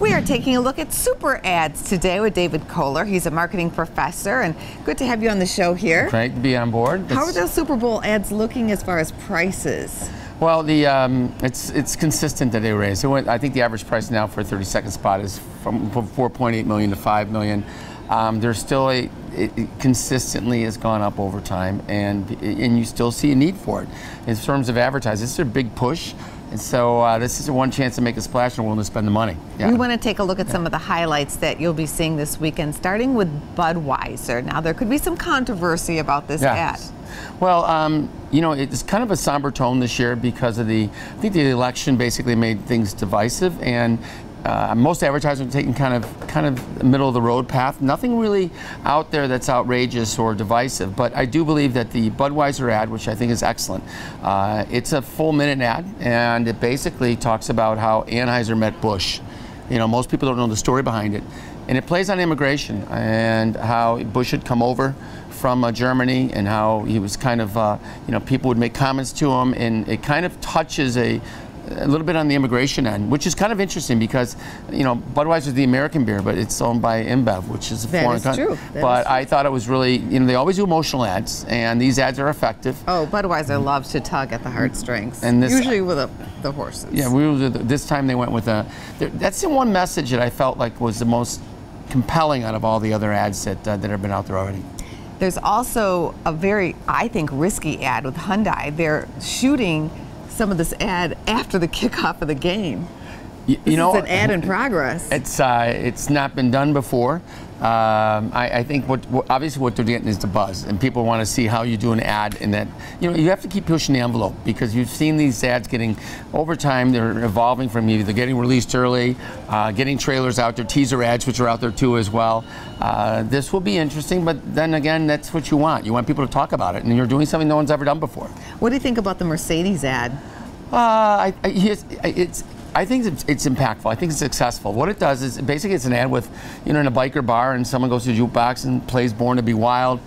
We are taking a look at super ads today with David Koehler. He's a marketing professor, and good to have you on the show here. Great to be on board. How are those Super Bowl ads looking as far as prices? Well, the um, it's it's consistent that they raise. So I think the average price now for a 30 second spot is from 4.8 million to 5 million. Um, there's still a it, it consistently has gone up over time, and and you still see a need for it in terms of advertising. This is a big push. And so uh, this is one chance to make a splash and we're willing to spend the money. Yeah. We want to take a look at yeah. some of the highlights that you'll be seeing this weekend, starting with Budweiser. Now, there could be some controversy about this yes. ad. Well, um, you know, it's kind of a somber tone this year because of the, I think the election basically made things divisive, and uh, most advertisers are taking kind of kind of middle of the road path. Nothing really out there that's outrageous or divisive. But I do believe that the Budweiser ad, which I think is excellent, uh, it's a full minute ad, and it basically talks about how Anheuser met Busch. You know, most people don't know the story behind it, and it plays on immigration and how Busch had come over from uh, Germany and how he was kind of, uh, you know, people would make comments to him, and it kind of touches a a little bit on the immigration end, which is kind of interesting because, you know, Budweiser is the American beer, but it's owned by InBev, which is a that foreign is country. True. That but I thought it was really, you know, they always do emotional ads, and these ads are effective. Oh, Budweiser loves to tug at the heartstrings, and this, usually with the, the horses. Yeah, we this time they went with a. That's the one message that I felt like was the most compelling out of all the other ads that uh, that have been out there already. There's also a very, I think, risky ad with Hyundai. They're shooting some of this ad after the kickoff of the game. You, you know, an ad in progress. It's uh, it's not been done before. Um, I, I, think what, what, obviously what they're getting is the buzz, and people want to see how you do an ad. And that you know you have to keep pushing the envelope because you've seen these ads getting over time. They're evolving from either they're getting released early, uh, getting trailers out there, teaser ads which are out there too as well. Uh, this will be interesting, but then again, that's what you want. You want people to talk about it, and you're doing something no one's ever done before. What do you think about the Mercedes ad? Uh, I, I, it's I think it's, it's, impactful. I think it's successful. What it does is basically it's an ad with, you know, in a biker bar and someone goes to a jukebox and plays Born to Be Wild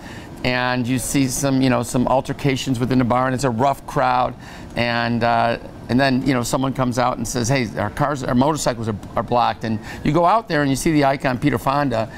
and you see some, you know, some altercations within the bar and it's a rough crowd and uh, and then, you know, someone comes out and says, hey, our cars, our motorcycles are, are blocked and you go out there and you see the icon Peter Fonda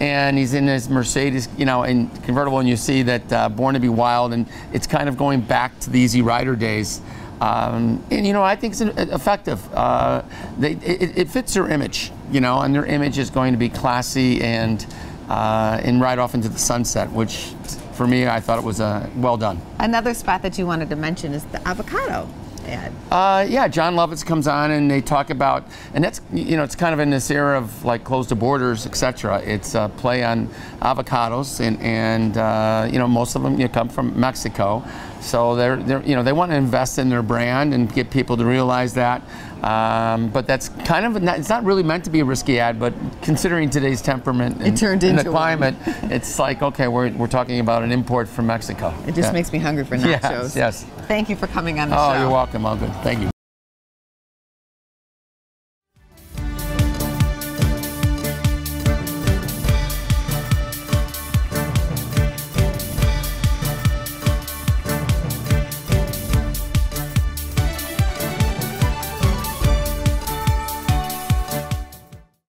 and he's in his Mercedes, you know, in convertible and you see that uh, Born to Be Wild and it's kind of going back to the Easy Rider days. Um, and you know, I think it's effective. Uh, they, it, it, fits their image, you know, and their image is going to be classy and uh, and right off into the sunset, which for me, I thought it was uh, well done. Another spot that you wanted to mention is the avocado ad. Uh, yeah, Jon Lovitz comes on and they talk about, and that's you know it's kind of in this era of like close the borders, etc. It's a play on avocados, and and uh, you know most of them you know, come from Mexico, so they're, they're you know they want to invest in their brand and get people to realize that. Um, but that's kind of not, it's not really meant to be a risky ad, but considering today's temperament and, it turned into the climate, it's like okay, we're, we're talking about an import from Mexico. It just yeah. makes me hungry for nachos. Yes, yes. Thank you for coming on the oh, show. Oh, you're welcome. All good. Thank you.